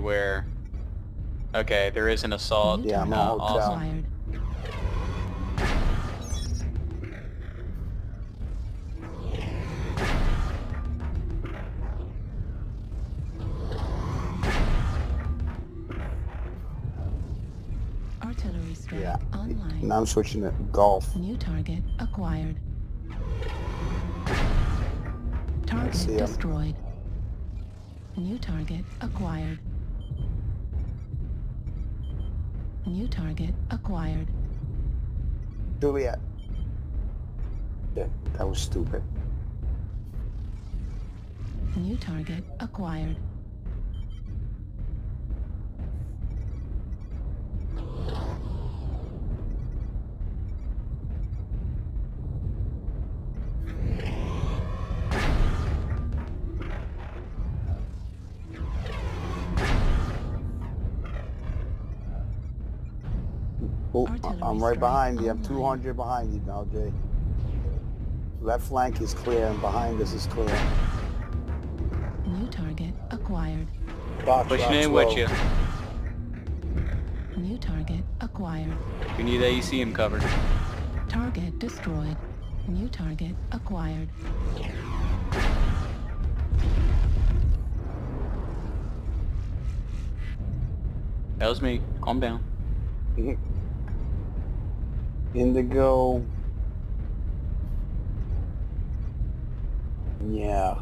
where... Okay, there is an assault. Yeah, I'm uh, all hotel. awesome. Acquired. Artillery strike Yeah. online. Now I'm switching to golf. New target acquired. Target destroyed. New target acquired. New target acquired. Juliet. Yeah, that was stupid. New target acquired. Oh, oh, I'm right behind you. I'm 200 behind you now, Jay. Left flank is clear and behind us is clear. New target acquired. Box Pushing rock's in with you. New target acquired. We need AECM covered. Target destroyed. New target acquired. That was me. Calm down. Indigo. Yeah.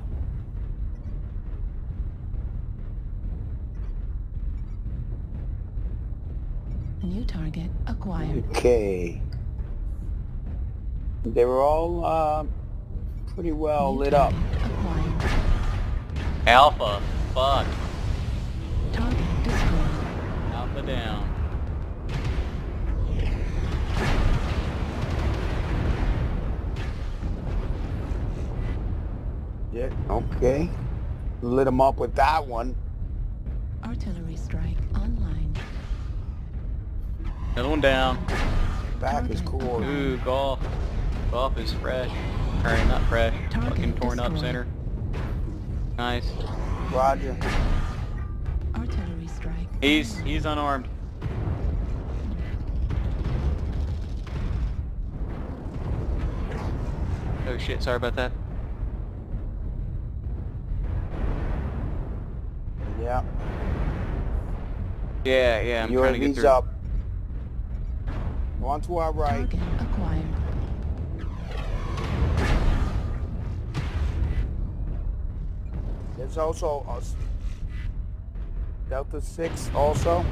New target acquired. Okay. They were all uh, pretty well New lit up. Acquired. Alpha. Fuck. Target destroyed. Alpha down. Yeah. Okay. Lit them up with that one. Artillery strike online. Another one down. Back is cool. Ooh, golf. Golf is fresh. Or not fresh. Target Fucking torn up center. Nice. Roger. Artillery strike. He's he's unarmed. Oh shit, sorry about that. Yeah. Yeah, yeah, I'm trying to get UAV's through. up. On to our right. Target acquired. There's also us. Delta 6 also.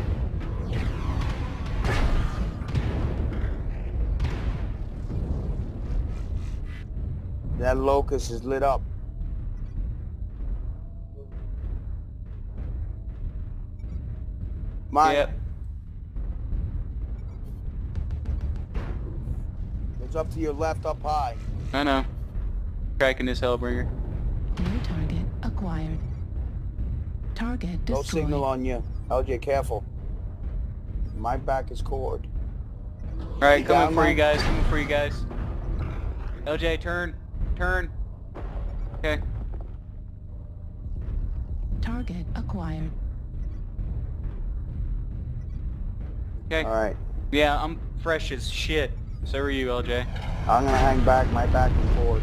That locust is lit up. Mine. Yep. It's up to your left up high. I know. Cracking this Hellbringer. New target acquired. Target destroyed. No signal on you. LJ, careful. My back is cored. Alright, coming for you guys, coming for you guys. LJ, turn. Turn. Okay. Target acquired. Okay. Alright. Yeah, I'm fresh as shit. So are you, LJ. I'm gonna hang back. My back is cored.